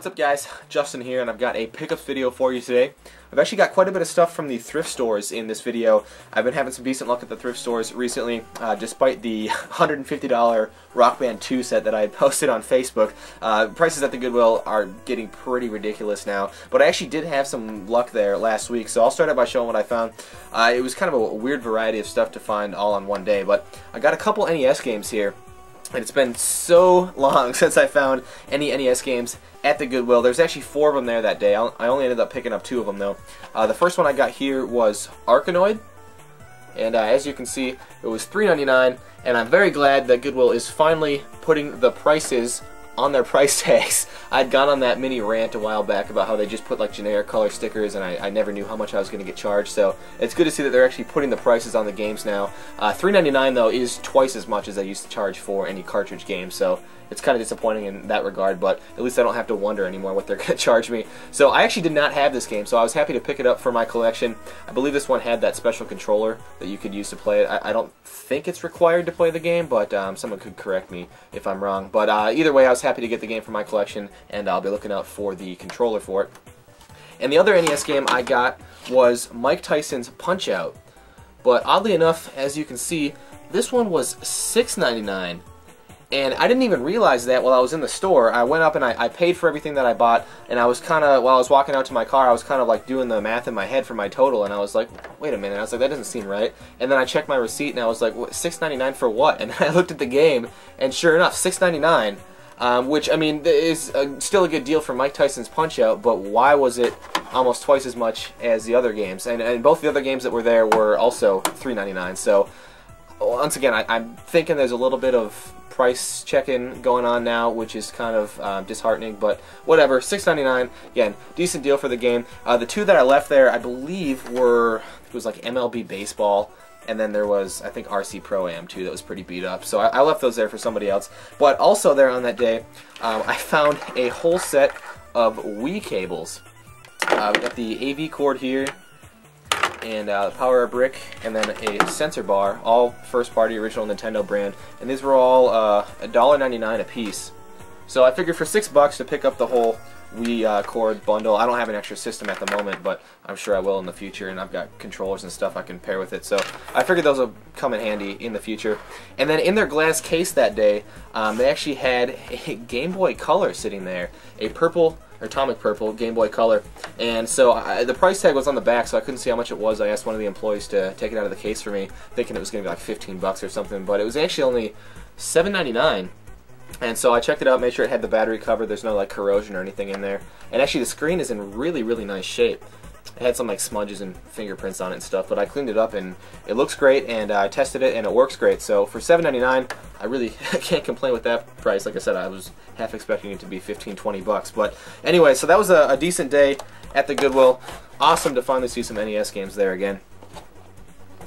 What's up guys, Justin here and I've got a pickups video for you today. I've actually got quite a bit of stuff from the thrift stores in this video. I've been having some decent luck at the thrift stores recently, uh, despite the $150 Rock Band 2 set that I posted on Facebook. Uh, prices at the Goodwill are getting pretty ridiculous now, but I actually did have some luck there last week, so I'll start out by showing what I found. Uh, it was kind of a weird variety of stuff to find all on one day, but I got a couple NES games here. And it's been so long since I found any NES games at the Goodwill. There's actually four of them there that day. I only ended up picking up two of them though. Uh, the first one I got here was Arkanoid. And uh, as you can see, it was $3.99. And I'm very glad that Goodwill is finally putting the prices on their price tags. I'd gone on that mini rant a while back about how they just put like generic color stickers and I, I never knew how much I was going to get charged. So it's good to see that they're actually putting the prices on the games now. Uh, $3.99 though is twice as much as I used to charge for any cartridge game. So it's kind of disappointing in that regard, but at least I don't have to wonder anymore what they're going to charge me. So I actually did not have this game, so I was happy to pick it up for my collection. I believe this one had that special controller that you could use to play it. I, I don't think it's required to play the game, but um, someone could correct me if I'm wrong. But uh, either way, I was happy to get the game for my collection, and I'll be looking out for the controller for it. And the other NES game I got was Mike Tyson's Punch-Out! But oddly enough, as you can see, this one was $6.99 and I didn't even realize that while I was in the store. I went up and I, I paid for everything that I bought, and I was kind of, while I was walking out to my car, I was kind of like doing the math in my head for my total, and I was like, wait a minute, I was like, that doesn't seem right. And then I checked my receipt, and I was like, six ninety nine for what? And I looked at the game, and sure enough, six ninety nine. Um, which I mean is a, still a good deal for Mike Tyson's Punch Out, but why was it almost twice as much as the other games? And, and both the other games that were there were also $3.99. So once again, I, am thinking there's a little bit of price checking going on now, which is kind of uh, disheartening, but whatever. $6.99, again, decent deal for the game. Uh, the two that I left there, I believe, were it was like MLB Baseball, and then there was I think RC Pro Am too that was pretty beat up. So I, I left those there for somebody else. But also there on that day, um, I found a whole set of Wii cables. Uh, we got the AV cord here, and uh, power brick, and then a sensor bar, all first party original Nintendo brand. And these were all uh, $1.99 a piece. So I figured for six bucks to pick up the whole Wii uh, cord bundle. I don't have an extra system at the moment, but I'm sure I will in the future, and I've got controllers and stuff I can pair with it. So I figured those will come in handy in the future. And then in their glass case that day, um, they actually had a Game Boy Color sitting there, a purple Atomic Purple Game Boy Color, and so I, the price tag was on the back, so I couldn't see how much it was. I asked one of the employees to take it out of the case for me, thinking it was going to be like 15 bucks or something, but it was actually only 7.99. And so I checked it out, made sure it had the battery cover. There's no like corrosion or anything in there. And actually, the screen is in really, really nice shape. It had some like smudges and fingerprints on it and stuff, but I cleaned it up and it looks great. And uh, I tested it and it works great. So for $7.99, I really can't complain with that price. Like I said, I was half expecting it to be 15, 20 bucks. But anyway, so that was a, a decent day at the Goodwill. Awesome to finally see some NES games there again.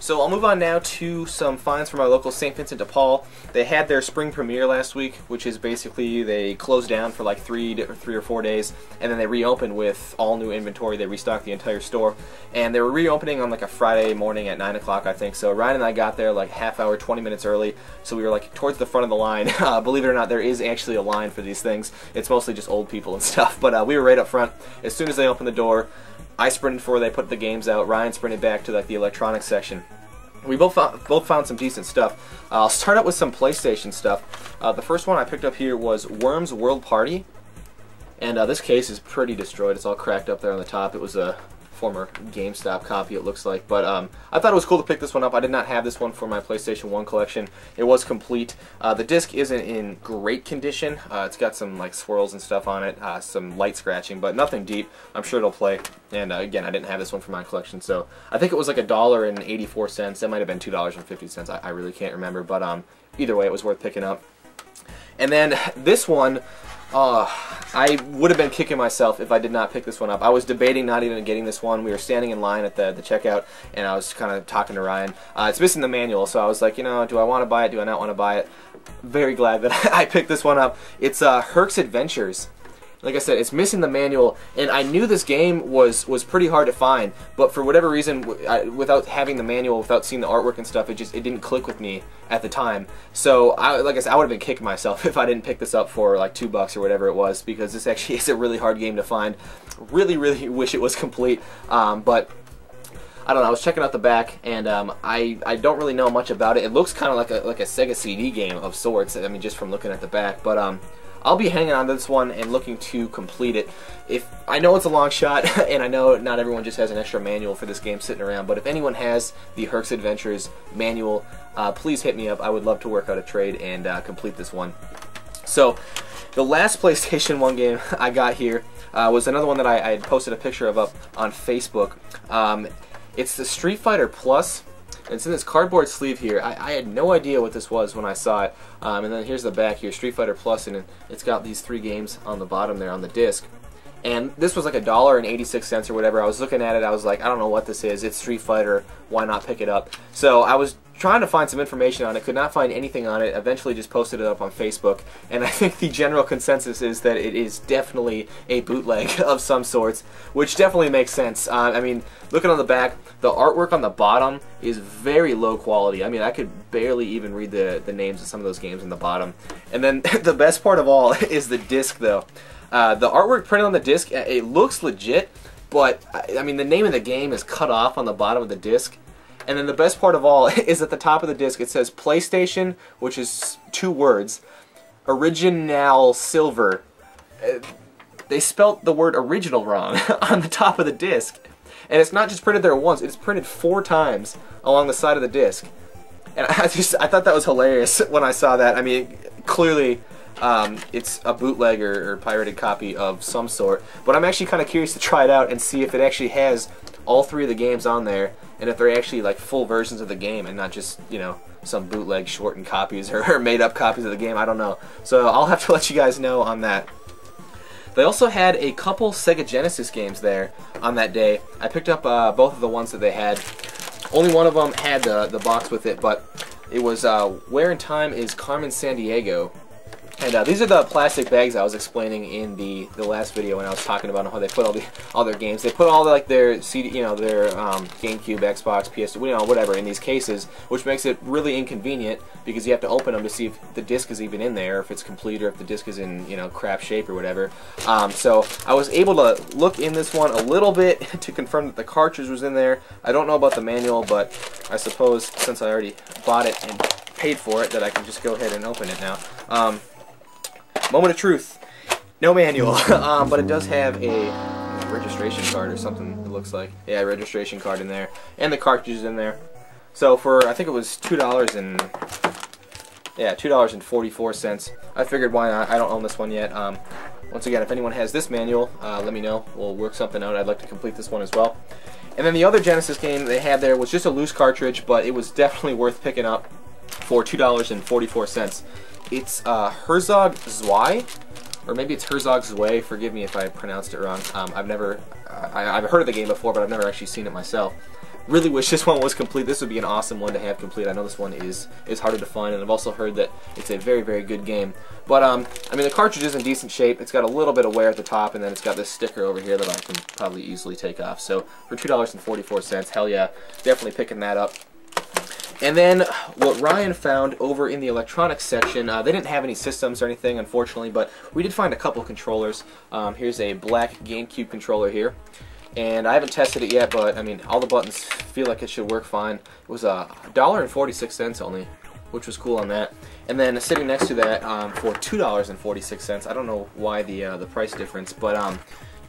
So I'll move on now to some finds from our local St. Vincent de Paul. They had their spring premiere last week, which is basically they closed down for like three or three or four days, and then they reopened with all new inventory. They restocked the entire store, and they were reopening on like a Friday morning at nine o'clock, I think. So Ryan and I got there like half hour, 20 minutes early, so we were like towards the front of the line. Uh, believe it or not, there is actually a line for these things. It's mostly just old people and stuff, but uh, we were right up front. As soon as they opened the door, I sprinted for they put the games out. Ryan sprinted back to like the electronics section. We both found, both found some decent stuff. Uh, I'll start out with some PlayStation stuff. Uh, the first one I picked up here was Worms World Party. And uh, this case is pretty destroyed. It's all cracked up there on the top. It was a former GameStop copy, it looks like. But um, I thought it was cool to pick this one up. I did not have this one for my PlayStation 1 collection. It was complete. Uh, the disc isn't in great condition. Uh, it's got some like swirls and stuff on it, uh, some light scratching, but nothing deep. I'm sure it'll play. And uh, again, I didn't have this one for my collection, so I think it was like a dollar and 84 cents. That might have been two dollars and fifty cents. I, I really can't remember, but um, either way, it was worth picking up. And then this one, uh, I would have been kicking myself if I did not pick this one up. I was debating not even getting this one. We were standing in line at the, the checkout, and I was kind of talking to Ryan. Uh, it's missing the manual, so I was like, you know, do I want to buy it? Do I not want to buy it? Very glad that I picked this one up. It's uh, Herc's Adventures. Like I said, it's missing the manual, and I knew this game was was pretty hard to find, but for whatever reason, I, without having the manual, without seeing the artwork and stuff, it just it didn't click with me at the time. So, I, like I said, I would have been kicking myself if I didn't pick this up for like two bucks or whatever it was, because this actually is a really hard game to find. Really, really wish it was complete, um, but I don't know. I was checking out the back, and um, I I don't really know much about it. It looks kind of like a like a Sega CD game of sorts. I mean, just from looking at the back, but um, I'll be hanging on to this one and looking to complete it. If I know it's a long shot, and I know not everyone just has an extra manual for this game sitting around, but if anyone has the Herc's Adventures manual, uh, please hit me up. I would love to work out a trade and uh, complete this one. So, the last PlayStation 1 game I got here uh, was another one that I, I, had posted a picture of up on Facebook. Um, it's the Street Fighter Plus it's in this cardboard sleeve here. I, I, had no idea what this was when I saw it. Um, and then here's the back here, Street Fighter Plus, and it's got these three games on the bottom there on the disc. And this was like a dollar and 86 cents or whatever. I was looking at it, I was like, I don't know what this is. It's Street Fighter. Why not pick it up? So I was trying to find some information on it, could not find anything on it, eventually just posted it up on Facebook, and I think the general consensus is that it is definitely a bootleg of some sorts, which definitely makes sense. Uh, I mean, looking on the back, the artwork on the bottom is very low quality. I mean, I could barely even read the, the names of some of those games on the bottom. And then the best part of all is the disc, though. Uh, the artwork printed on the disc, it looks legit, but I mean, the name of the game is cut off on the bottom of the disc, and then the best part of all is at the top of the disc it says PlayStation, which is two words, Original Silver. Uh, they spelt the word original wrong on the top of the disc. And it's not just printed there once, it's printed four times along the side of the disc. And I just I thought that was hilarious when I saw that. I mean, clearly um, it's a bootleg or, or, pirated copy of some sort. But I'm actually kind of curious to try it out and see if it actually has all three of the games on there and if they're actually like full versions of the game and not just you know some bootleg shortened copies or, made up copies of the game I don't know. So I'll have to let you guys know on that. They also had a couple Sega Genesis games there on that day. I picked up uh, both of the ones that they had. Only one of them had the, the box with it but it was uh, Where in Time is Carmen Sandiego and uh, these are the plastic bags I was explaining in the, the last video when I was talking about how they put all the all their games. They put all the, like their CD, you know, their um, GameCube, Xbox, PS, you know, whatever in these cases, which makes it really inconvenient because you have to open them to see if the disc is even in there, if it's complete, or if the disc is in you know crap shape or whatever. Um, so I was able to look in this one a little bit to confirm that the cartridge was in there. I don't know about the manual, but I suppose since I already bought it and paid for it, that I can just go ahead and open it now. Um, Moment of truth. No manual, um, but it does have a registration card or something. It looks like yeah, registration card in there, and the cartridges in there. So for I think it was two dollars and yeah, two dollars and forty-four cents. I figured why not? I don't own this one yet. Um, once again, if anyone has this manual, uh, let me know. We'll work something out. I'd like to complete this one as well. And then the other Genesis game they had there was just a loose cartridge, but it was definitely worth picking up for two dollars and forty-four cents. It's uh, Herzog Zwei, or maybe it's Herzog Zwei. Forgive me if I pronounced it wrong. Um, I've never, I, have heard of the game before, but I've never actually seen it myself. Really wish this one was complete. This would be an awesome one to have complete. I know this one is is harder to find, and I've also heard that it's a very very good game. But um, I mean the cartridge is in decent shape. It's got a little bit of wear at the top, and then it's got this sticker over here that I can probably easily take off. So for two dollars and forty four cents, hell yeah, definitely picking that up. And then what Ryan found over in the electronics section, uh, they didn't have any systems or anything, unfortunately, but we did find a couple controllers. Um, here's a black GameCube controller here. And I haven't tested it yet, but I mean, all the buttons feel like it should work fine. It was a dollar and forty-six cents only, which was cool on that. And then sitting next to that um, for two dollars and forty-six cents. I don't know why the uh, the price difference, but um,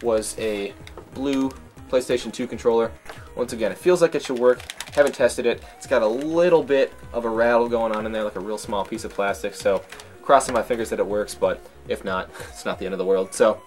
was a blue PlayStation 2 controller. Once again, it feels like it should work. Haven't tested it. It's got a little bit of a rattle going on in there, like a real small piece of plastic, so crossing my fingers that it works, but if not, it's not the end of the world. So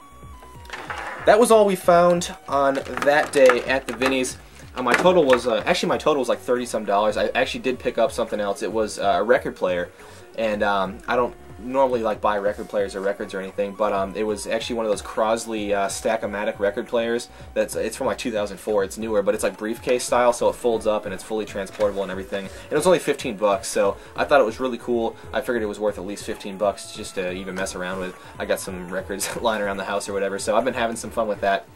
that was all we found on that day at the Vinnie's. Uh, my total was, uh, actually my total was like 30 some dollars. I actually did pick up something else. It was uh, a record player, and um, I don't normally like buy record players or records or anything, but um, it was actually one of those Crosley uh, Stack-O-Matic record players. That's it's from like 2004. It's newer, but it's like briefcase style, so it folds up and it's fully transportable and everything. And it was only 15 bucks, so I thought it was really cool. I figured it was worth at least 15 bucks just to even mess around with. I got some records lying around the house or whatever, so I've been having some fun with that.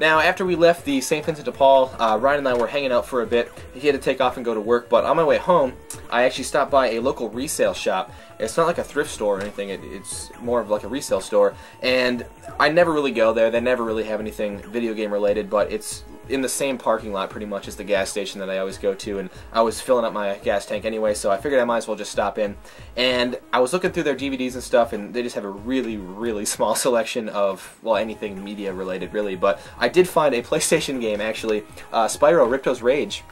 Now, after we left the St. Vincent de Paul, uh, Ryan and I were hanging out for a bit. He had to take off and go to work, but on my way home, I actually stopped by a local resale shop. It's not like a thrift store or anything, it, it's more of like a resale store. And I never really go there. They never really have anything video game related, but it's in the same parking lot pretty much as the gas station that I always go to and I was filling up my gas tank anyway so I figured I might as well just stop in. And I was looking through their DVDs and stuff and they just have a really really small selection of well anything media related really. But I did find a PlayStation game actually uh, Spyro Ripto's Rage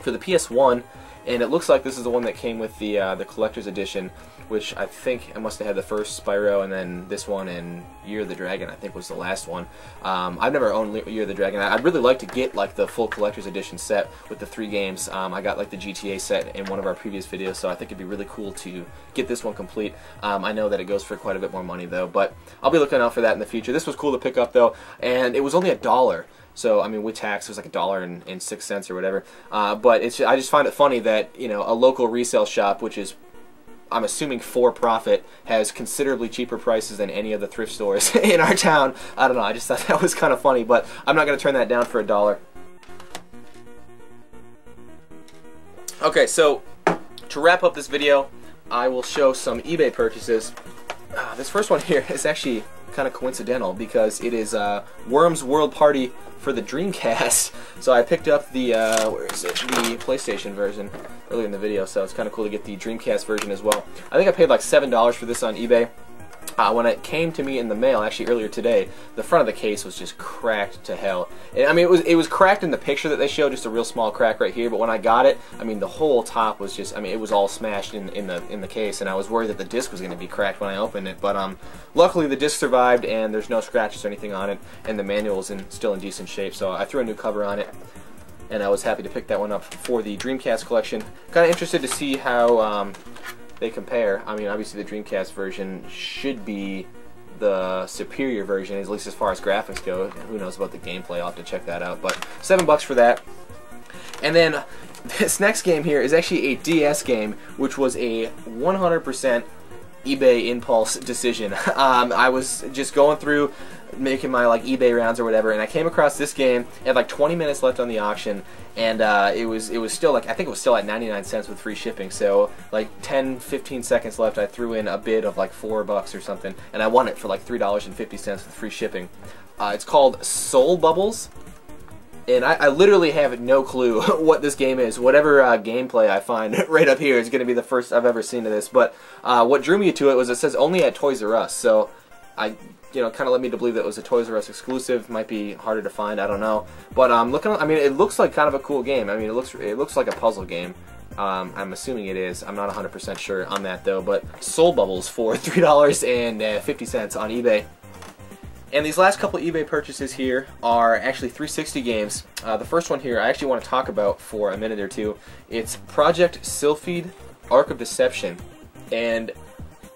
for the PS1 and it looks like this is the one that came with the uh, the collector's edition which I think I must have had the first Spyro and then this one and Year of the Dragon I think was the last one. Um, I've never owned Year of the Dragon. I'd really like to get like the full collector's edition set with the three games. Um, I got like the GTA set in one of our previous videos so I think it'd be really cool to get this one complete. Um, I know that it goes for quite a bit more money though but I'll be looking out for that in the future. This was cool to pick up though and it was only a dollar. So I mean, with tax, it was like a dollar and, and six cents or whatever. Uh, but it's I just find it funny that you know a local resale shop, which is I'm assuming for profit, has considerably cheaper prices than any of the thrift stores in our town. I don't know, I just thought that was kind of funny, but I'm not going to turn that down for a dollar. Okay, so to wrap up this video, I will show some eBay purchases. Uh, this first one here is actually kind of coincidental because it is uh, Worms World Party for the Dreamcast. So I picked up the uh, where is it? The PlayStation version earlier in the video. So it's kind of cool to get the Dreamcast version as well. I think I paid like seven dollars for this on eBay. Uh, when it came to me in the mail, actually earlier today, the front of the case was just cracked to hell. I mean, it was it was cracked in the picture that they showed, just a real small crack right here. But when I got it, I mean, the whole top was just, I mean, it was all smashed in in the in the case, and I was worried that the disc was going to be cracked when I opened it. But um, luckily the disc survived, and there's no scratches or anything on it, and the manual is in still in decent shape. So I threw a new cover on it and I was happy to pick that one up for the Dreamcast collection. Kind of interested to see how um, they compare. I mean, obviously the Dreamcast version should be the superior version, at least as far as graphics go. Who knows about the gameplay? I'll have to check that out. But seven bucks for that. And then this next game here is actually a DS game, which was a 100% eBay impulse decision. Um, I was just going through making my like eBay rounds or whatever, and I came across this game. It had like 20 minutes left on the auction, and uh, it was it was still like I think it was still at 99 cents with free shipping. So like 10, 15 seconds left, I threw in a bid of like four bucks or something, and I won it for like three dollars and fifty cents with free shipping. Uh, it's called Soul Bubbles. And I, I, literally have no clue what this game is. Whatever uh, gameplay I find right up here is going to be the first I've ever seen of this. But uh, what drew me to it was it says only at Toys R Us. So I you know, kind of led me to believe that it was a Toys R Us exclusive. Might be harder to find. I don't know. But um, looking, I mean, it looks like kind of a cool game. I mean, it looks it looks like a puzzle game. Um, I'm assuming it is. I'm not 100% sure on that though. But Soul Bubbles for three dollars uh, fifty on eBay. And these last couple eBay purchases here are actually 360 games. Uh, the first one here I actually want to talk about for a minute or two. It's Project Sylpheed Arc of Deception. And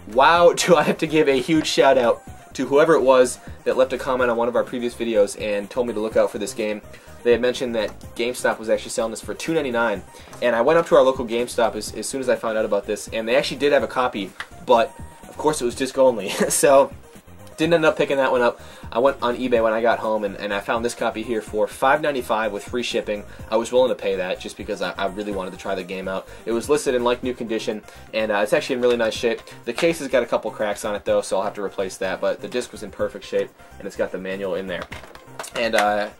wow, do I have to give a huge shout out to whoever it was that left a comment on one of our previous videos and told me to look out for this game. They had mentioned that GameStop was actually selling this for $2.99, and I went up to our local GameStop as, as soon as I found out about this, and they actually did have a copy, but of course it was disc only. so didn't end up picking that one up. I went on eBay when I got home and, and I found this copy here for $5.95 with free shipping. I was willing to pay that just because I, I, really wanted to try the game out. It was listed in like new condition and uh, it's actually in really nice shape. The case has got a couple cracks on it though, so I'll have to replace that. But the disc was in perfect shape and it's got the manual in there. And uh,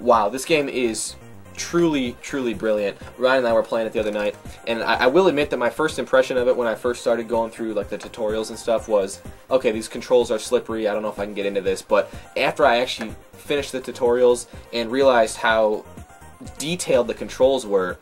wow, this game is truly, truly brilliant. Ryan and I were playing it the other night, and I, I, will admit that my first impression of it when I first started going through like the tutorials and stuff was, okay, these controls are slippery. I don't know if I can get into this, but after I actually finished the tutorials and realized how detailed the controls were,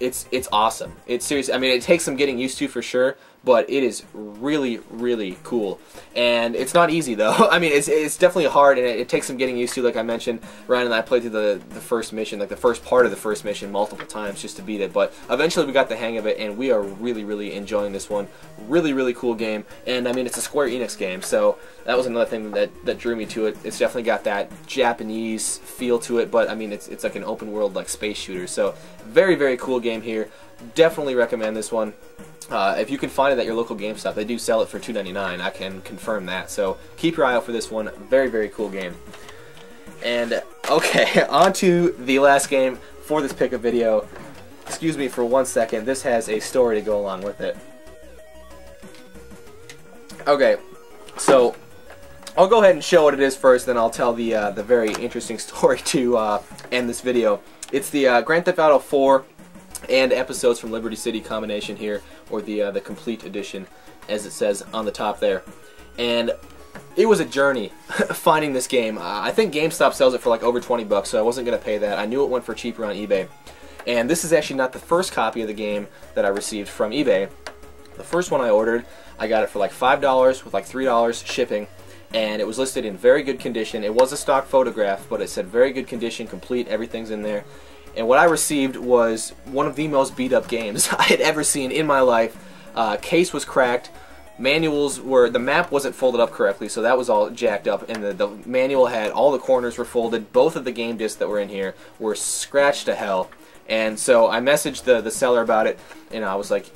it's it's awesome. It's serious. I mean, it takes some getting used to for sure, but it is really, really cool. And it's not easy though. I mean, it's, it's definitely hard, and it, it, takes some getting used to. Like I mentioned, Ryan and I played through the the first mission, like the first part of the first mission, multiple times just to beat it. But eventually, we got the hang of it, and we are really, really enjoying this one. Really, really cool game. And I mean, it's a Square Enix game, so that was another thing that that drew me to it. It's definitely got that Japanese feel to it, but I mean, it's it's like an open world like space shooter. So very, very cool game here. Definitely recommend this one. Uh, if you can find it at your local GameStop, they do sell it for $2.99. I can confirm that. So keep your eye out for this one. Very, very cool game. And okay, on to the last game for this pickup video. Excuse me for one second. This has a story to go along with it. Okay, so I'll go ahead and show what it is first, then I'll tell the uh, the very interesting story to uh, end this video. It's the uh, Grand Theft Auto 4 and episodes from Liberty City combination here, or the uh, the complete edition, as it says on the top there. And it was a journey finding this game. Uh, I think GameStop sells it for like over 20 bucks, so I wasn't to pay that. I knew it went for cheaper on eBay. And this is actually not the first copy of the game that I received from eBay. The first one I ordered, I got it for like $5 with like $3 shipping and it was listed in very good condition. It was a stock photograph, but it said very good condition, complete, everything's in there. And what I received was one of the most beat up games I had ever seen in my life. Uh, case was cracked. Manuals were, the map wasn't folded up correctly, so that was all jacked up. And the, the manual had, all the corners were folded. Both of the game discs that were in here were scratched to hell. And so I messaged the, the seller about it, and I was like,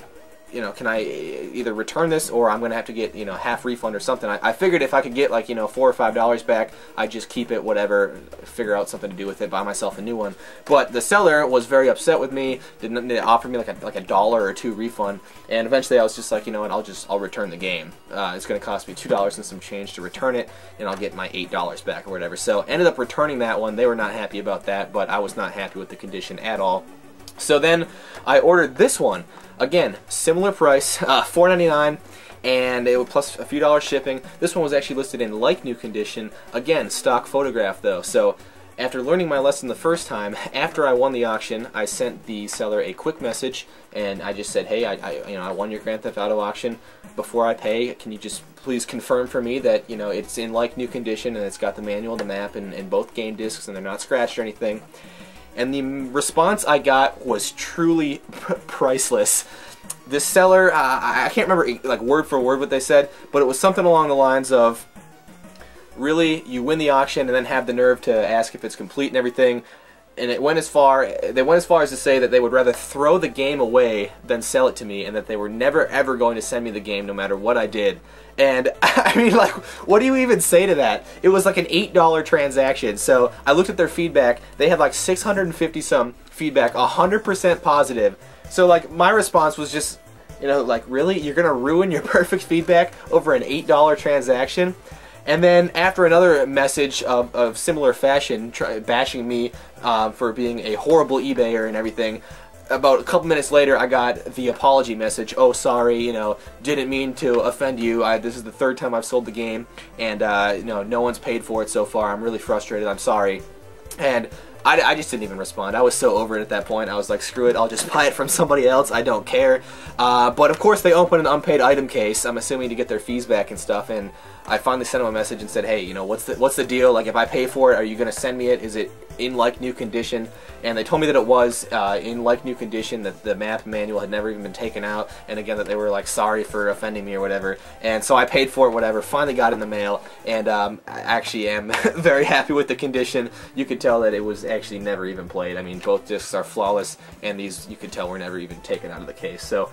you know, can I either return this or I'm going to have to get, you know, half refund or something. I, I figured if I could get like, you know, four or five dollars back, I'd just keep it, whatever, figure out something to do with it, buy myself a new one. But the seller was very upset with me, didn't they offer me like a, like a dollar or two refund, and eventually I was just like, you know what, I'll just, I'll return the game. Uh, it's going to cost me two dollars and some change to return it, and I'll get my eight dollars back or whatever. So ended up returning that one. They were not happy about that, but I was not happy with the condition at all. So then I ordered this one. Again, similar price, uh, $4.99 and it was plus a few dollars shipping. This one was actually listed in like new condition. Again, stock photograph though. So after learning my lesson the first time, after I won the auction, I sent the seller a quick message and I just said, "Hey, I, I you know I won your Grand Theft Auto auction. Before I pay, can you just please confirm for me that you know it's in like new condition and it's got the manual, the map, and, and both game discs, and they're not scratched or anything." And the response I got was truly priceless. This seller, uh, I can't remember like word for word what they said, but it was something along the lines of, really, you win the auction and then have the nerve to ask if it's complete and everything. And it went as far, they went as far as to say that they would rather throw the game away than sell it to me, and that they were never ever going to send me the game no matter what I did. And I mean, like, what do you even say to that? It was like an $8 transaction. So I looked at their feedback. They had like 650 some feedback, 100% positive. So, like, my response was just, you know, like, really? You're going to ruin your perfect feedback over an $8 transaction? And then after another message of, of similar fashion, try, bashing me uh, for being a horrible eBayer and everything, about a couple minutes later, I got the apology message. Oh, sorry, you know, didn't mean to offend you. I, this is the third time I've sold the game, and uh, you know, no one's paid for it so far. I'm really frustrated. I'm sorry. And I, I, just didn't even respond. I was so over it at that point. I was like, screw it, I'll just buy it from somebody else. I don't care. Uh, but of course, they opened an unpaid item case. I'm assuming to get their fees back and stuff. And I finally sent him a message and said, hey, you know, what's the what's the deal? Like, if I pay for it, are you gonna send me it? Is it in like new condition? And they told me that it was uh, in like new condition. That the map manual had never even been taken out. And again, that they were like sorry for offending me or whatever. And so I paid for it, whatever. Finally got in the mail, and um, I actually am very happy with the condition. You could tell that it was actually never even played. I mean, both discs are flawless, and these you could tell were never even taken out of the case. So.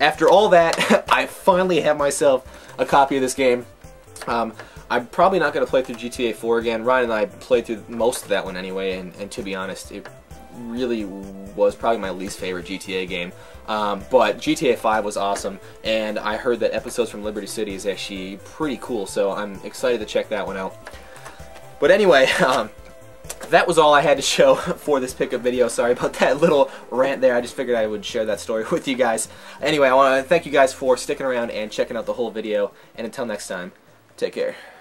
After all that, I finally have myself a copy of this game. Um, I'm probably not going to play through GTA 4 again. Ryan and I played through most of that one anyway, and, and to be honest, it really was probably my least favorite GTA game. Um, but GTA 5 was awesome, and I heard that episodes from Liberty City is actually pretty cool, so I'm excited to check that one out. But anyway, um, that was all I had to show for this pickup video. Sorry about that little rant there. I just figured I would share that story with you guys. Anyway, I want to thank you guys for sticking around and checking out the whole video. And until next time, Take care.